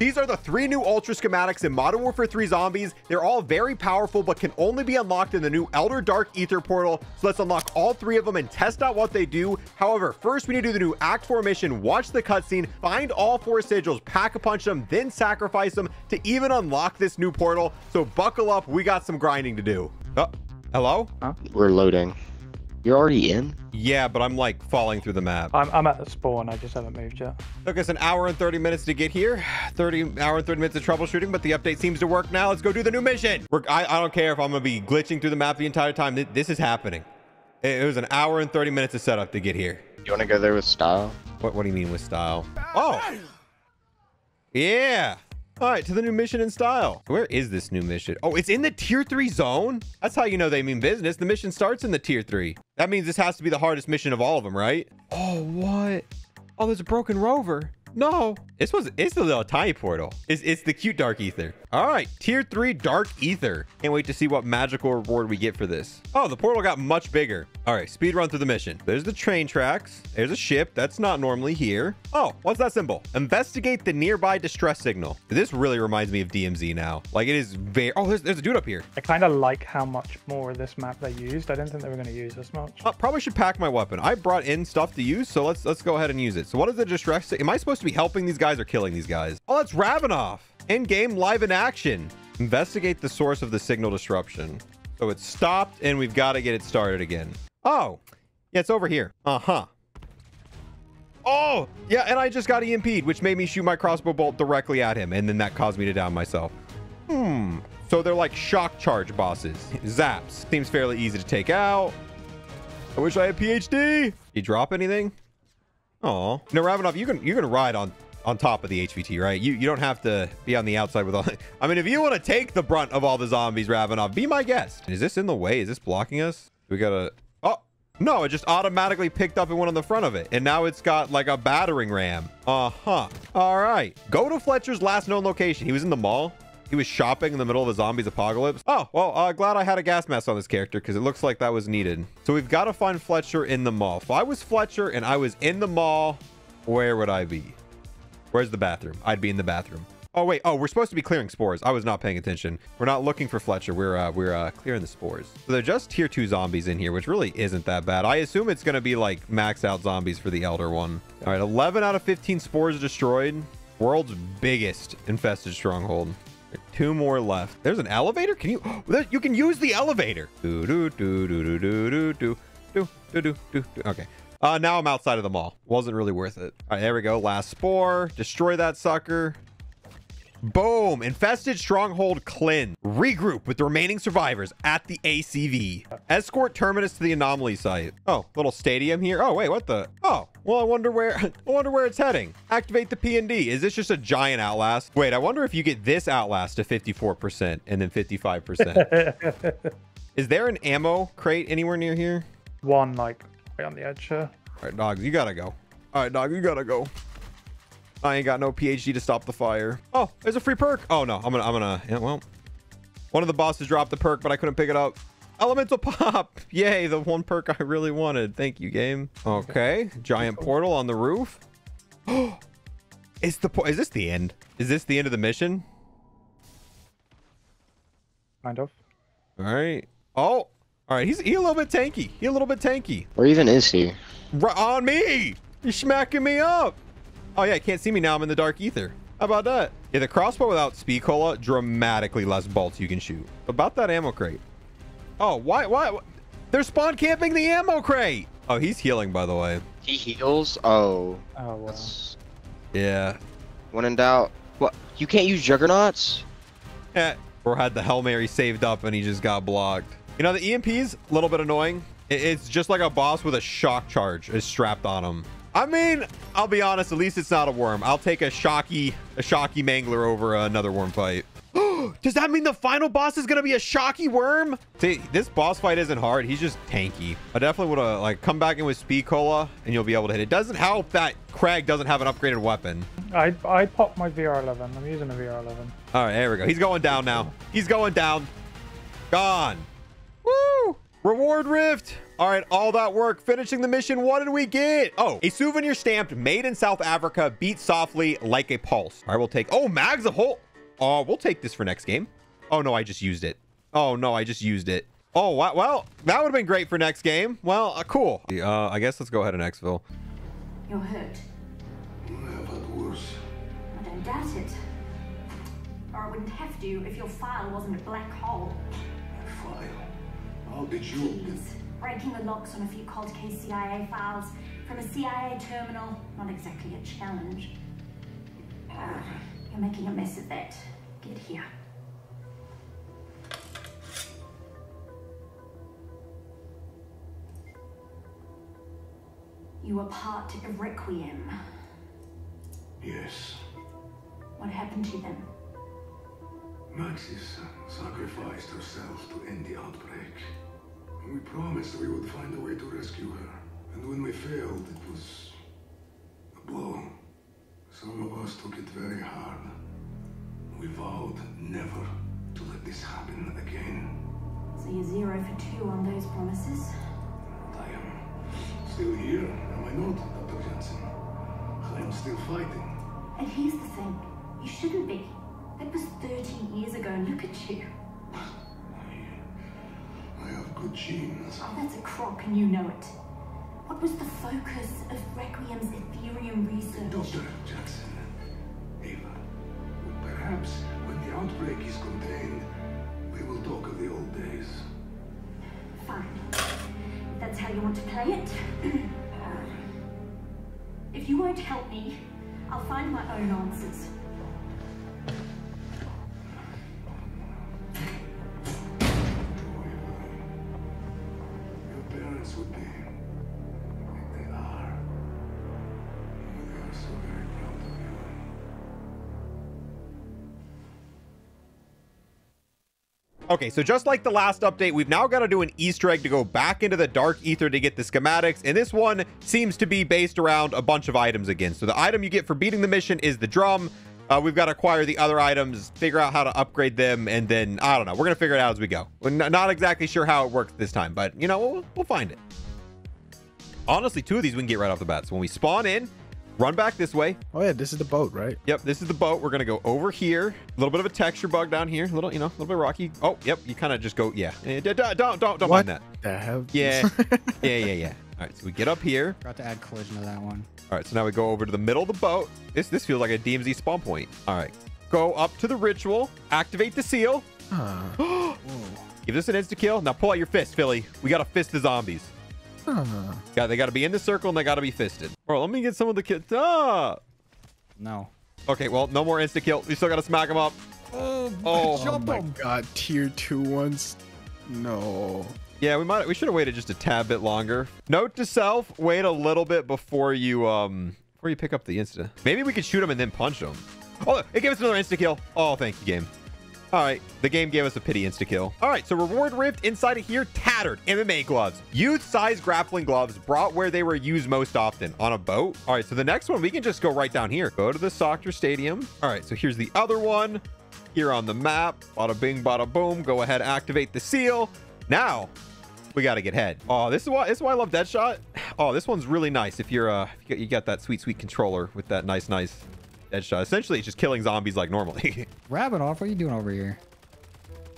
These are the three new ultra schematics in Modern Warfare 3 Zombies. They're all very powerful, but can only be unlocked in the new Elder Dark Aether portal. So let's unlock all three of them and test out what they do. However, first we need to do the new Act 4 mission, watch the cutscene, find all four sigils, pack a punch them, then sacrifice them to even unlock this new portal. So buckle up, we got some grinding to do. Oh, hello? We're loading. You're already in? Yeah, but I'm like falling through the map. I'm, I'm at the spawn. I just haven't moved yet. Took us an hour and 30 minutes to get here. 30 hour and 30 minutes of troubleshooting, but the update seems to work now. Let's go do the new mission. We're, I, I don't care if I'm going to be glitching through the map the entire time. This is happening. It, it was an hour and 30 minutes of setup to get here. You want to go there with style? What, what do you mean with style? Oh. Yeah. All right, to the new mission in style. Where is this new mission? Oh, it's in the tier three zone. That's how you know they mean business. The mission starts in the tier three. That means this has to be the hardest mission of all of them, right? Oh, what? Oh, there's a broken rover. No, this was it's the little tiny portal. It's, it's the cute dark aether. All right, tier three dark aether. Can't wait to see what magical reward we get for this. Oh, the portal got much bigger. All right, speed run through the mission. There's the train tracks. There's a ship that's not normally here. Oh, what's that symbol? Investigate the nearby distress signal. This really reminds me of DMZ now. Like it is very. Oh, there's there's a dude up here. I kind of like how much more of this map they used. I didn't think they were going to use this much. Uh, probably should pack my weapon. I brought in stuff to use, so let's let's go ahead and use it. So what is the distress? Am I supposed to be helping these guys or killing these guys? Oh, that's Ravenov. In game, live in action. Investigate the source of the signal disruption. So it's stopped, and we've got to get it started again. Oh, yeah, it's over here. Uh huh. Oh, yeah, and I just got EMP'd, which made me shoot my crossbow bolt directly at him, and then that caused me to down myself. Hmm. So they're like shock charge bosses. Zaps. Seems fairly easy to take out. I wish I had PhD. You drop anything? Oh no, Ravenov, you can you can ride on on top of the HVT, right? You you don't have to be on the outside with all. I mean, if you want to take the brunt of all the zombies, Ravenov, be my guest. Is this in the way? Is this blocking us? We gotta. Oh no! It just automatically picked up and went on the front of it, and now it's got like a battering ram. Uh huh. All right. Go to Fletcher's last known location. He was in the mall. He was shopping in the middle of a zombies apocalypse. Oh, well, uh, glad I had a gas mask on this character because it looks like that was needed. So we've got to find Fletcher in the mall. If I was Fletcher and I was in the mall, where would I be? Where's the bathroom? I'd be in the bathroom. Oh, wait. Oh, we're supposed to be clearing spores. I was not paying attention. We're not looking for Fletcher. We're uh, we're uh, clearing the spores. So they're just tier two zombies in here, which really isn't that bad. I assume it's going to be like max out zombies for the Elder one. All right, 11 out of 15 spores destroyed. World's biggest infested stronghold. Two more left. There's an elevator. Can you? You can use the elevator. Do do do do do do do do do do do do. Okay. Uh, now I'm outside of the mall. Wasn't really worth it. All right, there we go. Last spore. Destroy that sucker. Boom. Infested stronghold cleanse. Regroup with the remaining survivors at the ACV. Escort Terminus to the anomaly site. Oh, little stadium here. Oh, wait, what the? Oh, well, I wonder where, I wonder where it's heading. Activate the P&D. Is this just a giant outlast? Wait, I wonder if you get this outlast to 54% and then 55%. Is there an ammo crate anywhere near here? One, like, right on the edge here. All right, dog, you gotta go. All right, dog, you gotta go. I ain't got no PhD to stop the fire. Oh, there's a free perk. Oh no, I'm gonna, I'm gonna. Yeah, well, one of the bosses dropped the perk, but I couldn't pick it up. Elemental pop! Yay, the one perk I really wanted. Thank you, game. Okay, giant portal on the roof. is the is this the end? Is this the end of the mission? Kind of. All right. Oh, all right. He's he a little bit tanky. He a little bit tanky. Where even is he? Right on me! You're smacking me up! Oh yeah, I can't see me now. I'm in the dark aether. How about that? Yeah, the crossbow without speed cola, dramatically less bolts you can shoot. About that ammo crate. Oh, why, why? They're spawn camping the ammo crate! Oh, he's healing, by the way. He heals? Oh. Oh, wow. That's... Yeah. When in doubt. What? You can't use juggernauts? Yeah. or had the Hail Mary saved up and he just got blocked. You know, the EMP's a little bit annoying. It's just like a boss with a shock charge is strapped on him. I mean, I'll be honest, at least it's not a worm. I'll take a shocky, a shocky mangler over another worm fight. Does that mean the final boss is gonna be a shocky worm? See, this boss fight isn't hard. He's just tanky. I definitely would have like come back in with speed cola and you'll be able to hit it. Doesn't help that Craig doesn't have an upgraded weapon. I I popped my VR11. I'm using a VR11. All right, there we go. He's going down now. He's going down. Gone. Woo! Reward Rift. All right, all that work, finishing the mission. What did we get? Oh, a souvenir stamped made in South Africa, beat softly like a pulse. All right, we'll take, oh, mags of holding. Oh, we'll take this for next game. Oh, no, I just used it. Oh, no, I just used it. Oh, wow. Well, that would have been great for next game. Well, uh, cool. Uh, I guess let's go ahead and exfil. You're hurt. I've had worse. I don't doubt it. Or I wouldn't have to if your file wasn't a black hole. My file. How did you. Breaking the locks on a few cold case CIA files from a CIA terminal. Not exactly a challenge. Uh, you're making a mess of that. Get here. You were part of Requiem. Yes. What happened to them? Maxis sacrificed herself to end the outbreak. We promised we would find a way to rescue her. And when we failed, it was a blow. Some of us took it very hard. We vowed never to let this happen again. So you're zero for two on those promises? And I am still here, am I not, Dr. Jansen? I am still fighting. And here's the thing. You shouldn't be. That was 13 years ago, look at you. I have good genes. Oh, that's a crock, and you know it. What was the focus of Requiem's Aetherium research? Dr. Jackson, Ava, perhaps when the outbreak is contained, we will talk of the old days. Fine. If that's how you want to play it. Uh, if you won't help me, I'll find my own answers. Okay, so just like the last update, we've now got to do an Easter egg to go back into the Dark Aether to get the schematics. And this one seems to be based around a bunch of items again. So the item you get for beating the mission is the drum. Uh, we've got to acquire the other items, figure out how to upgrade them, and then, I don't know. We're going to figure it out as we go. We're not exactly sure how it works this time, but, you know, we'll, we'll find it. Honestly, two of these we can get right off the bat. So when we spawn in, run back this way, Oh yeah, this is the boat, right? Yep, this is the boat. We're gonna go over here. A little bit of a texture bug down here. A little, you know, a little bit rocky. Oh, yep. You kind of just go, yeah. Eh, d- d- Don't, don't, don't what mind that. the hell? Yeah, yeah, yeah, yeah. All right, so we get up here. Forgot to add collision to that one. All right, so now we go over to the middle of the boat. This, this feels like a DMZ spawn point. All right, go up to the ritual. Activate the seal. Huh. Give this an insta kill. Now pull out your fist, Philly. We gotta fist the zombies. Huh. Yeah, they gotta be in the circle and they gotta be fisted. Bro, let me get some of the kids. Ah. No. Okay, well, no more insta kill. We still gotta smack them up. Oh, Oh, Oh my god, tier two ones. No. Yeah, we might we should have waited just a tad bit longer. Note to self, wait a little bit before you um before you pick up the insta. Maybe we could shoot him and then punch him. Oh, it gave us another insta kill. Oh, thank you, game. All right, the game gave us a pity insta kill. All right, so reward rift inside of here, tattered MMA gloves, youth size grappling gloves, brought where they were used most often on a boat. All right, so the next one we can just go right down here. Go to the soccer stadium. All right, so here's the other one here on the map. Bada bing, bada boom. Go ahead, activate the seal. Now we got to get head. Oh, this is why this is why I love Deadshot. Oh, this one's really nice if you're uh you got that sweet sweet controller with that nice nice Essentially, it's just killing zombies like normally. Ravenov, what are you doing over here?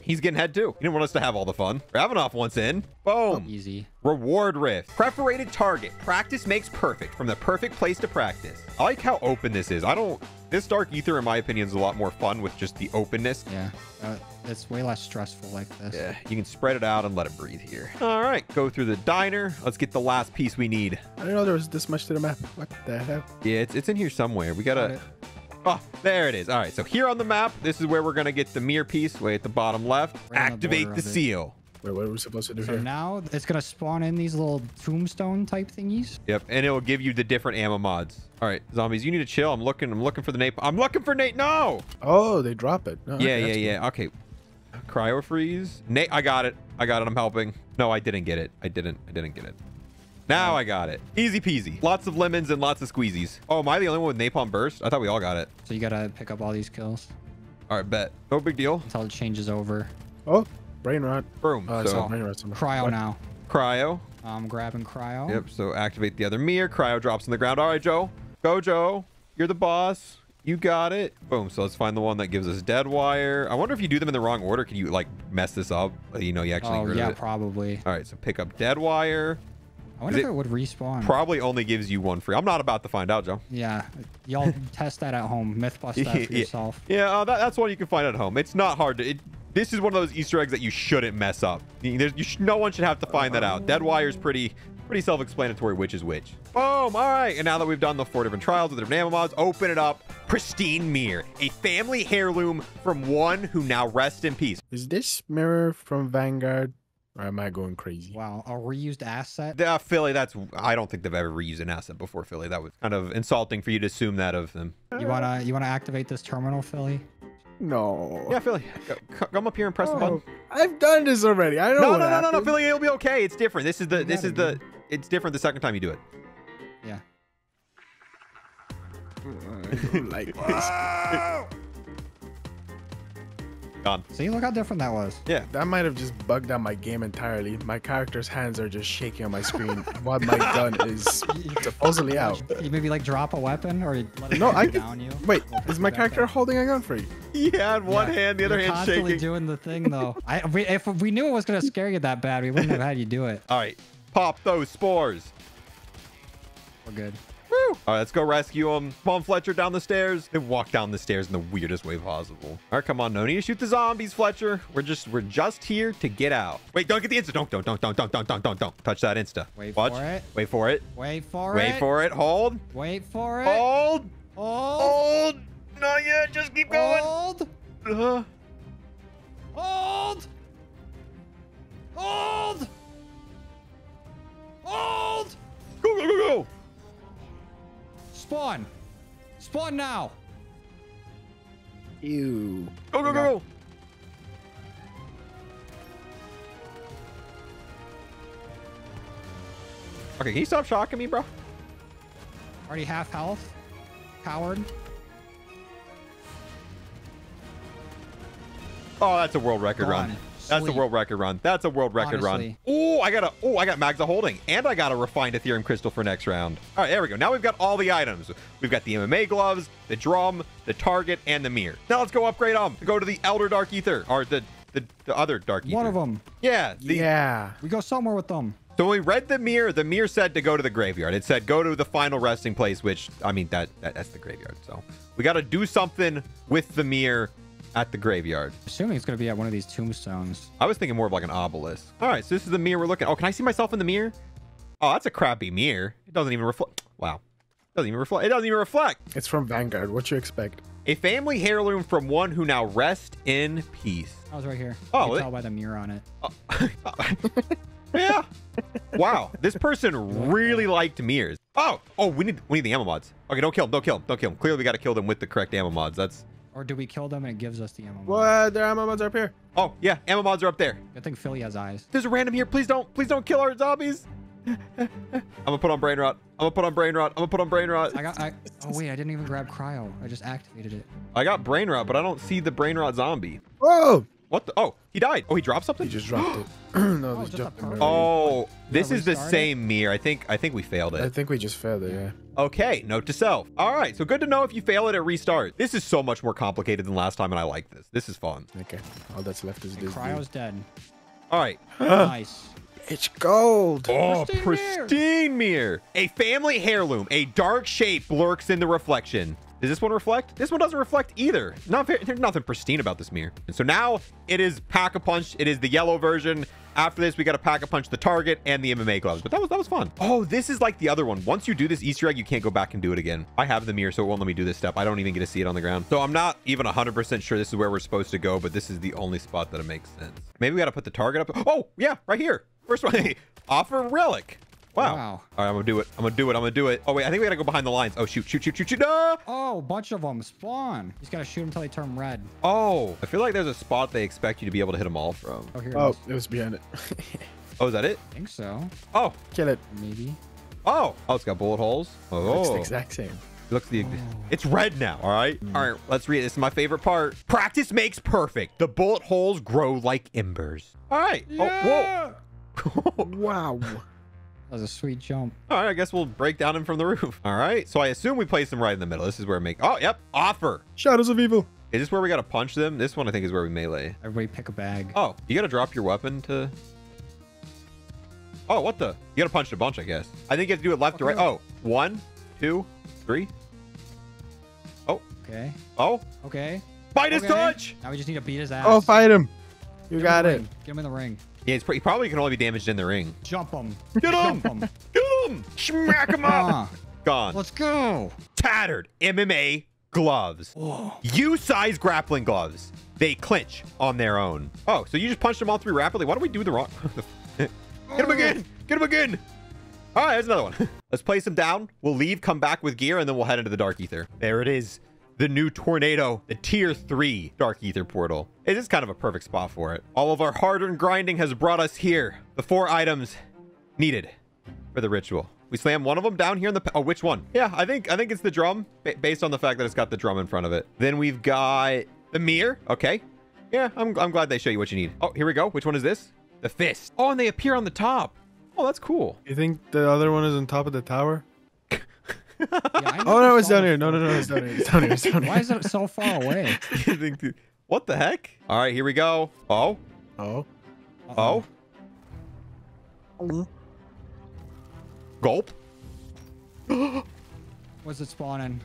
He's getting head too. He didn't want us to have all the fun. Ravenov wants in. Boom. Easy. Reward rift. Perforated target. Practice makes perfect. From the perfect place to practice. I like how open this is. I don't. This Dark Aether, in my opinion, is a lot more fun with just the openness. Yeah. Uh, it's way less stressful like this. Yeah, you can spread it out and let it breathe here. All right, go through the diner. Let's get the last piece we need. I didn't know there was this much to the map. What the hell? Yeah, it's, it's in here somewhere. We Got gotta. it. Oh, there it is. All right, so here on the map, this is where we're gonna get the mirror piece, way at the bottom left. Right on the Activate the seal. Wait, what are we supposed to do So here? now it's gonna spawn in these little tombstone type thingies. Yep, and it will give you the different ammo mods. All right, zombies, you need to chill. I'm looking. I'm looking for the Nate. I'm looking for Nate. No. Oh, they drop it. Oh, yeah, okay, yeah, that's yeah. Okay. Cryo freeze. Nate, I got it. I got it. I'm helping. No, I didn't get it. I didn't. I didn't get it. Now I got it. Easy peasy. Lots of lemons and lots of squeezies. Oh, am I the only one with napalm burst? I thought we all got it. So you gotta pick up all these kills All right, bet. No big deal. until it changes over. Oh, brain rot. Boom. Oh, I saw so brain rot. Cryo What? now. cryo. I'm grabbing cryo. Yep. So activate the other mirror. Cryo drops on the ground. All right, Joe. Go, Joe. You're the boss. You got it. Boom. So let's find the one that gives us dead wire. I wonder if you do them in the wrong order, can you like mess this up? Uh, You know, you actually Oh yeah, it. probably. All right. So pick up dead wire. I wonder Is if it- it would respawn. Probably only gives you one free. I'm not about to find out, Joe. yeah, y'all test that at home. Myth bust that for yourself. Yeah, uh, that, that's one you can find at home. It's not hard to. It, this is one of those Easter eggs that you shouldn't mess up. You- There's, you sh no one should have to find that out. Dead wire's pretty, pretty self-explanatory which is which. Boom! All right, and now that we've done the four different trials with the different mods, open it up. Pristine mirror, a family heirloom from one who now rests in peace. Is this mirror from Vanguard? Or am I going crazy? Wow, a reused asset. Uh, Philly, that's I don't think they've ever reused an asset before. Philly, that was kind of insulting for you to assume that of them. You wanna you wanna activate this terminal, Philly? No. Yeah, Philly, go, come up here and press the button. Oh, I've done this already. I know No, what no, no, no, no, happened. Philly, it'll be okay. It's different. This is the, this is the, man. it's different the second time you do it. Yeah. I like this. Gone. See, look how different that was. Yeah. That might have just bugged out my game entirely. My character's hands are just shaking on my screen while my gun is supposedly out. You maybe like drop a weapon or let it No, I go could. you. Wait, We'll is my back up. character holding a gun for you? He had one Yeah, hand, the other you're hand constantly doing the thing though. I we, if we knew it was gonna scare you that bad, we wouldn't have had you do it. All right, pop those spores. We're good. All right, let's go rescue him. Come on, Fletcher, down the stairs. They walk down the stairs in the weirdest way possible. All right, come on. No need to shoot the zombies, Fletcher. We're just we're just here to get out. Wait, don't get the insta. Don't don't don't don't don't don't don't don't don't touch that insta. Wait Watch. for it. Wait for it. Wait for Wait it. Wait for it. Hold. Wait for it. Hold. Hold. Hold. Not yet. Just keep going. Hold. Uh, Hold. Hold. Hold. Spawn. Spawn now. Ew. Go go go go. Okay, can you stop shocking me, bro? Already half health. Coward. Oh, that's a world record run. That's a world record run. That's a world record Honestly. run. Oh, I got a oh, I got Mags of holding, and I got a refined Aetherium crystal for next round. All right, there we go. Now we've got all the items. We've got the MMA gloves, the drum, the target, and the mirror. Now let's go upgrade them. Go to the Elder Dark Aether, or the the, the other Dark Aether. One of them. Yeah. The, yeah. We go somewhere with them. So when we read the mirror, the mirror said to go to the graveyard. It said go to the final resting place, which I mean that, that that's the graveyard. So we got to do something with the mirror at the graveyard. Assuming it's gonna be at one of these tombstones. I was thinking more of like an obelisk. All right, so this is the mirror we're looking. Oh, can I see myself in the mirror? Oh, that's a crappy mirror. It doesn't even reflect. Wow, doesn't even reflect. It doesn't even reflect. It's from Vanguard. What you expect? A family heirloom from one who now rests in peace. I was right here. Oh, you can it- tell by the mirror on it. Oh, yeah. Wow, this person really liked mirrors. Oh, oh, we need we need the ammo mods. Okay, don't kill him. Don't kill him. Don't kill him. Clearly, we got to kill them with the correct ammo mods. That's. Or do we kill them and it gives us the ammo? mod? What? There are ammo mods are up here. Oh yeah, ammo mods are up there. I think Philly has eyes. There's a random here. Please don't. Please don't kill our zombies. I'm gonna put on brain rot. I'm gonna put on brain rot. I'm gonna put on brain rot. I got. I, oh wait, I didn't even grab cryo. I just activated it. I got brain rot, but I don't see the brain rot zombie. Whoa! What the? Oh, he died. Oh, he dropped something. He just dropped it. no, Oh, just a jumping perk. already. Oh, this is the same mirror. I think. I think we failed it. I think we just failed it, yeah. Okay, note to self. All right, so good to know if you fail it at restart. This is so much more complicated than last time, and I like this. This is fun. Okay. All that's left is And this. cryo's dead. All right. nice. It's gold. Oh, Pristine pristine mirror. A family heirloom. A dark shape lurks in the reflection. Does this one reflect? This one doesn't reflect either. Not very, there's nothing pristine about this mirror. And so now it is pack a punch. It is the yellow version. After this, we got to pack a punch the target and the MMA gloves. But that was that was fun. Oh, this is like the other one. Once you do this Easter egg, you can't go back and do it again. I have the mirror, so it won't let me do this step. I don't even get to see it on the ground. So I'm not even 100% sure this is where we're supposed to go, but this is the only spot that it makes sense. Maybe we got to put the target up. Oh, yeah, right here. First one. Offer relic. Wow. Wow. All right, I'm gonna do it. I'm gonna do it. I'm gonna do it. Oh wait, I think we gotta go behind the lines. Oh shoot, shoot, shoot, shoot, shoot. No! Oh, a bunch of them spawn. You just gotta shoot them until they turn red. Oh, I feel like there's a spot they expect you to be able to hit them all from. Oh, here it Oh, is. it was behind it. Oh, is that it? I think so. Oh, Kill it. Maybe. oh, oh, it's got bullet holes. Oh, it's the Oh, exact same. It looks the oh. it's red now all right hmm. all right let's read it. this is my favorite part practice makes perfect the bullet holes grow like embers all right oh whoa Wow. That was a sweet jump. all right i guess we'll break down him from the roof all right so i assume we place him right in the middle this is where we make oh yep offer Shadows of Evil. is this where we gotta punch them this one i think is where we melee Everybody pick a bag. oh you gotta drop your weapon to oh what the you gotta punch a bunch i guess i think you have to do it left to right oh one two three Oh. Okay. oh Okay. bite his touch Now we just need to beat his ass. Oh, fight him. You Get got the it. ring. Get him in the ring. Yeah it's, pr- he probably can only be damaged in the ring Jump him. Get him! Jump him. Get him! Smack him up! Ah, Gone. let's go. Tattered MMA gloves. U-size grappling gloves. They clinch on their own. Oh, so you just punched them all three rapidly? Why don't we do the wrong? Get him again! Get him again! All right, there's another one. Let's place him down. We'll leave, come back with gear, and then we'll head into the Dark Aether. There it is. The new Tornado, the Tier 3 Dark Aether portal. It is kind of a perfect spot for it. All of our hard-earned grinding has brought us here. The four items needed for the ritual. We slam one of them down here in the. Oh, which one? Yeah, I think I think it's the drum, based on the fact that it's got the drum in front of it. Then we've got the mirror. Okay. Yeah, I'm I'm glad they show you what you need. Oh, here we go. Which one is this? The fist. Oh, and they appear on the top. Oh, that's cool. You think the other one is on top of the tower? Yeah, Oh no, it's down here. No, no, no, it's down here. It's down here. It's down Why is it so far away? You think the- what the heck? All right, here we go. Oh, Oh. oh. oh. Gulp. What's it spawning?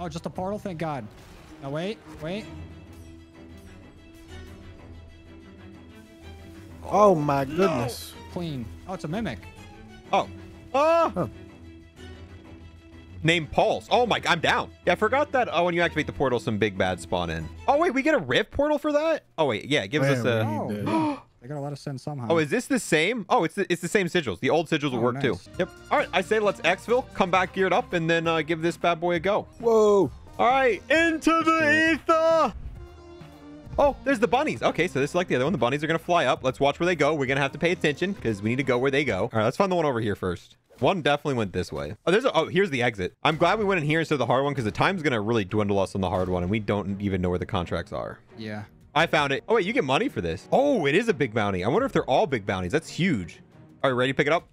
Oh, just a portal? Thank God. No, wait, wait. Oh my goodness. Clean. Oh, it's a mimic. Oh. Oh. Huh. Name Pulse. Oh my, I'm down. Yeah, I forgot that. Oh, when you activate the portal, some big bad spawn in. Oh wait, we get a rift portal for that? Oh wait, yeah, it gives us Man, a. Oh. They gotta let us in somehow. Oh, is this the same? Oh, it's the, it's the same sigils. The old sigils will Oh, work too. Yep. All right, I say let's exfil, come back geared up, and then uh, give this bad boy a go. Whoa. All right, into the aether. Oh, there's the bunnies. Okay, so this is like the other one. The bunnies are gonna fly up. Let's watch where they go. We're gonna have to pay attention because we need to go where they go. All right, let's find the one over here first. One definitely went this way. Oh, there's a, oh, here's the exit. I'm glad we went in here instead of the hard one because the time's gonna really dwindle us on the hard one, and we don't even know where the contracts are. Yeah. I found it. Oh, wait, you get money for this. Oh, it is a big bounty. I wonder if they're all big bounties. That's huge. All right, ready to pick it up?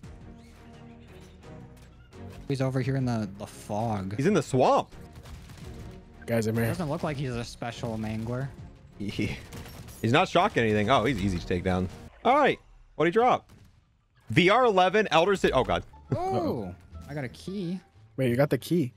He's over here in the, the fog. He's in the swamp. Guys, I'm here. Doesn't look like he's a special mangler. He's not shocking anything. Oh, he's easy to take down. All right. What'd he drop? VR11 Elder City. Oh, God. Oh, I got a key. Wait, you got the key.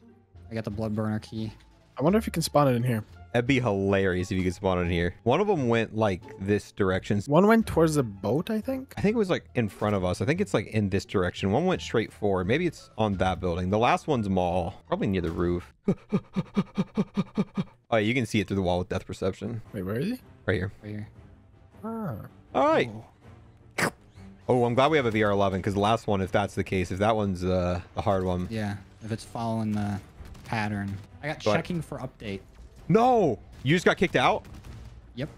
I got the blood burner key. I wonder if you can spawn it in here. That'd be hilarious if you could spawn it in here. One of them went like this direction. One went towards the boat, I think. I think it was like in front of us. I think it's like in this direction. One went straight forward. Maybe it's on that building. The last one's mall, probably near the roof. oh, you can see it through the wall with death perception. Wait, where is he? Right here. Right here. Ah. All right. Oh, Oh, I'm glad we have a VR11 because the last one, if that's the case, if that one's uh, the hard one. yeah. If it's following the pattern. I got Go ahead. checking for update. No! You just got kicked out? Yep.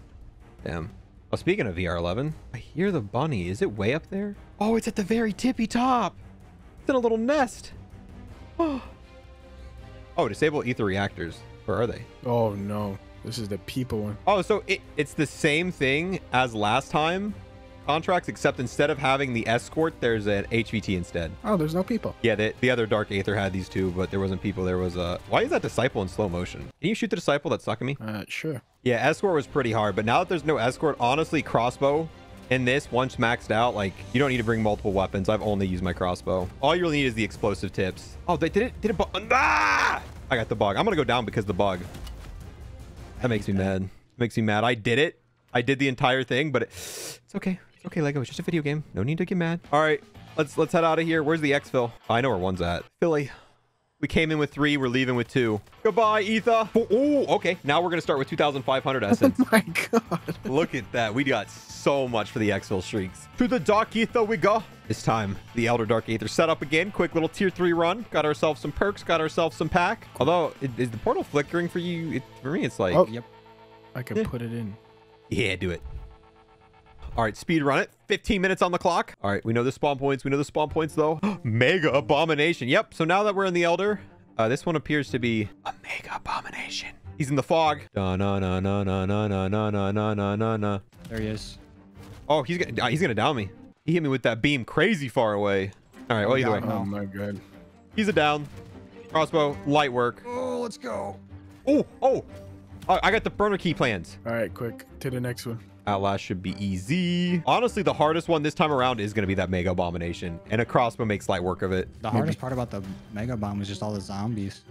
Damn. Well, speaking of VR11, I hear the bunny. Is it way up there? Oh, it's at the very tippy top. It's in a little nest. Oh, oh disable aether reactors. Where are they? Oh no. This is the people one. Oh, so it, it's the same thing as last time contracts, except instead of having the escort, there's an HVT instead. Oh, there's no people. Yeah, the, the other Dark Aether had these two, but there wasn't people. There was a... Why is that Disciple in slow motion? Can you shoot the Disciple that's sucking me? Uh, sure. Yeah, Escort was pretty hard, but now that there's no Escort, honestly, Crossbow in this, once maxed out, like, you don't need to bring multiple weapons. I've only used my Crossbow. All you really need is the explosive tips. Oh, they did it... Did it... Ah! I got the bug. I'm gonna go down because the bug. That makes me mad. Makes me mad. I did it. I did the entire thing, but it, it's okay. It's okay, Lego. It's just a video game. No need to get mad. All right, let's let's head out of here. Where's the exfil? I know where one's at. Philly. We came in with three. We're leaving with two. Goodbye, Etha. Oh, okay. Now we're gonna start with 2,500 essence. Oh my God. Look at that. We got so much for the exfil streaks. To the Dark Aether we go. This time, the Elder Dark Aether set up again. Quick little tier three run. Got ourselves some perks. Got ourselves some pack. Although, is the portal flickering for you? It, for me, it's like, Oh. Yep. I can eh. put it in. yeah, do it. All right, speed run it. 15 minutes on the clock. All right, we know the spawn points. We know the spawn points, though. Mega Abomination. Yep, so now that we're in the Elder, Uh, this one appears to be a mega abomination. He's in the fog. Na na na na na na na na na na na na. There he is. Oh, he's gonna uh, he's gonna down me. He hit me with that beam crazy far away. All right, well either way, Yeah. Oh my god. he's a down. Crossbow, light work. Oh, let's go. Oh, oh, Uh, I got the burner key plans. All right, quick to the next one. Outlast should be easy. Honestly, the hardest one this time around is gonna be that mega abomination, and a crossbow makes light work of it. The hardest part about the mega bomb was just all the zombies.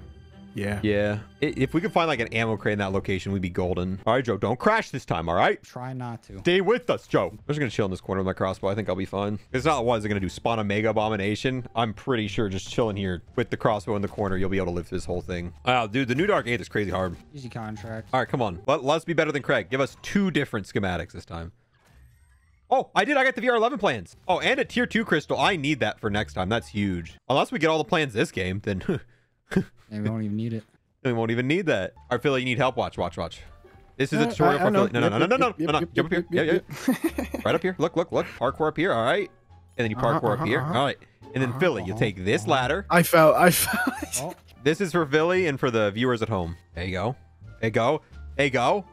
Yeah. Yeah, I- if we could find like an ammo crate in that location, we'd be golden. All right, Joe, don't crash this time. All right. Try not to. Stay with us, Joe. I'm just gonna chill in this corner with my crossbow. I think I'll be fine. It's not what is it gonna do? Spawn a mega abomination? I'm pretty sure just chilling here with the crossbow in the corner, you'll be able to live through this whole thing. Oh, dude, the new Dark Aether is crazy hard. Easy contract. All right, come on. Let, let's be better than Craig. Give us two different schematics this time. Oh, I did. I got the VR11 plans. Oh, and a tier two crystal. I need that for next time. That's huge. Unless we get all the plans this game, then And we don't even need it. we won't even need that. All right, Philly, you need help. Watch, watch, watch. This is a Uh, tutorial I- I for know. Philly. No, no, no, no, no, no, Yep, no, no. yep, Jump up here. yep, Yeah, yeah. yep. right up here. Look, look, look. Parkour up here. All right. And then you Uh-huh, parkour up uh-huh, here. uh-huh. All right. And then Philly, you take this ladder. I fell. I fell. Oh, This is for Philly and for the viewers at home. There you go. There you go. There you go.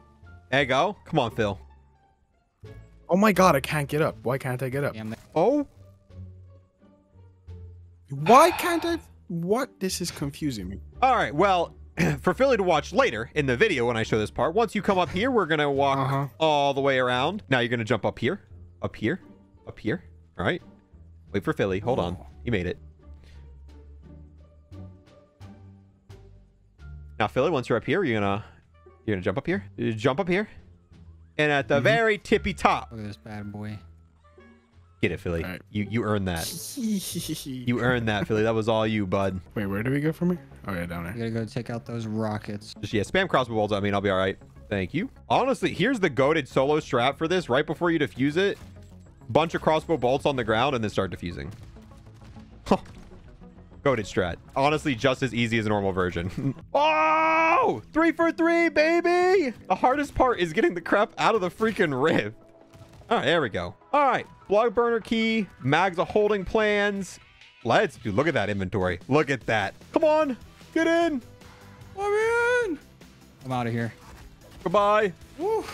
There you go. Come on, Phil. oh my god, I can't get up. Why can't I get up? Oh, Why can't I? What? This is confusing me. All right. Well, for Philly to watch later in the video when I show this part, once you come up here, we're going to walk Uh-huh. all the way around. Now you're going to jump up here, up here, up here. All right. Wait for Philly. Hold on. You made it. Now, Philly, once you're up here, you're going to you're going to jump up here. You jump up here. And at the very tippy top, Look at this bad boy. Get it, Philly. All right. You you earned that. You earned that, Philly. That was all you, bud. Wait, where do we go from here? Oh yeah, down You there. gotta go take out those rockets. Just yeah, spam crossbow bolts. I mean, I'll be all right. Thank you. Honestly, here's the goaded solo strap for this. Right before you defuse it, bunch of crossbow bolts on the ground and then start defusing. Huh. Goaded strat. Honestly, just as easy as a normal version. oh, three for three, baby. The hardest part is getting the crap out of the freaking rift. All right, there we go. All right, blood burner key, mags of holding plans. Let's dude, look at that inventory. Look at that. Come on, get in. I'm in. I'm out of here. Goodbye. Woo.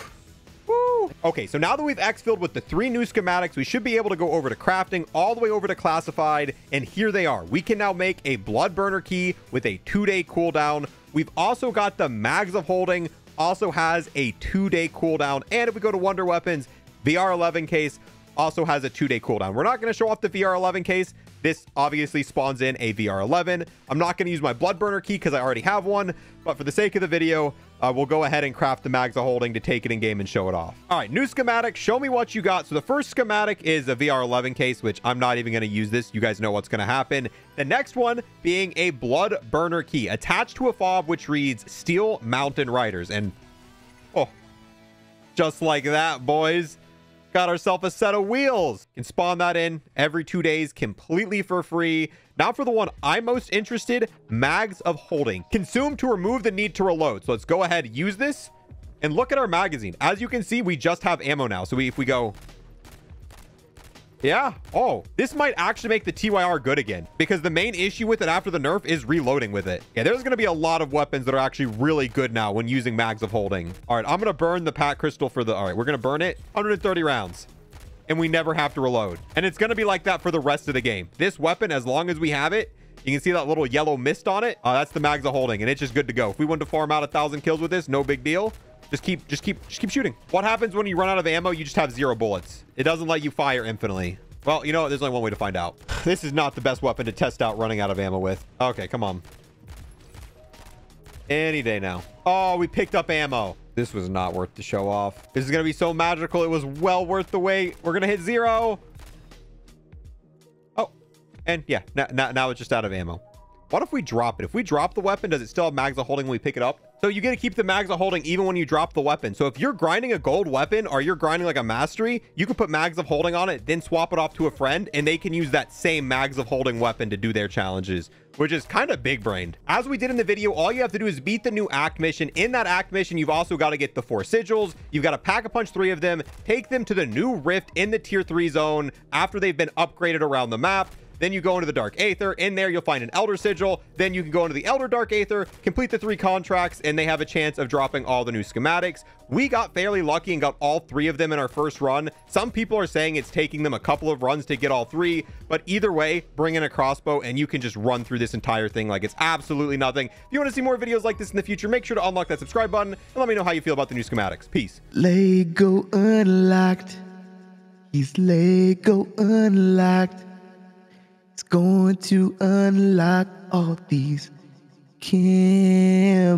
Woo. Okay, so now that we've exfilled with the three new schematics, we should be able to go over to crafting, all the way over to classified, and here they are. We can now make a blood burner key with a two-day cooldown. We've also got the mags of holding, also has a two-day cooldown, and if we go to wonder weapons, VR11 case also has a two-day cooldown. We're not going to show off the VR11 case. This obviously spawns in a VR11. I'm not going to use my blood burner key because I already have one, but for the sake of the video, uh, we'll go ahead and craft the mags of holding to take it in game and show it off. All right, new schematic. Show me what you got. So the first schematic is a VR11 case, which I'm not even going to use this. You guys know what's going to happen. The next one being a blood burner key attached to a fob, which reads Steel Mountain Riders. And oh, just like that, boys. Got ourselves a set of wheels. Can spawn that in every two days completely for free. Now for the one I'm most interested, Mags of Holding. Consume to remove the need to reload. So let's go ahead, use this, and look at our magazine. As you can see, we just have ammo now. So we, if we go yeah. Oh, this might actually make the TYR good again because the main issue with it after the nerf is reloading with it. Yeah, there's going to be a lot of weapons that are actually really good now when using mags of holding. All right, I'm going to burn the pack crystal for the... All right, we're going to burn it. 130 rounds. And we never have to reload. And it's going to be like that for the rest of the game. This weapon, as long as we have it, you can see that little yellow mist on it. Uh, that's the mags of holding, and it's just good to go. If we want to farm out a thousand kills with this, no big deal. Just keep, just keep, just keep shooting. What happens when you run out of ammo? You just have zero bullets. It doesn't let you fire infinitely. Well, you know? There's only one way to find out. This is not the best weapon to test out running out of ammo with. Okay, come on. Any day now. Oh, we picked up ammo. This was not worth the show off. This is going to be so magical. It was well worth the wait. We're going to hit zero. Oh, and yeah, now, now it's just out of ammo. What if we drop it? If we drop the weapon, does it still have mags of holding when we pick it up? So you get to keep the mags of holding even when you drop the weapon. So if you're grinding a gold weapon or you're grinding like a mastery, you can put mags of holding on it, then swap it off to a friend, and they can use that same mags of holding weapon to do their challenges, which is kind of big brained. As we did in the video, all you have to do is beat the new act mission. In that act mission, you've also got to get the four sigils. You've got to pack a punch three of them, take them to the new rift in the tier three zone after they've been upgraded around the map. Then you go into the Dark Aether. In there, you'll find an Elder Sigil. Then you can go into the Elder Dark Aether, complete the three contracts, and they have a chance of dropping all the new schematics. We got fairly lucky and got all three of them in our first run. Some people are saying it's taking them a couple of runs to get all three, but either way, bring in a crossbow and you can just run through this entire thing like it's absolutely nothing. If you want to see more videos like this in the future, make sure to unlock that subscribe button and let me know how you feel about the new schematics. Peace. Lego unlocked. He's Lego unlocked going to unlock all these camels.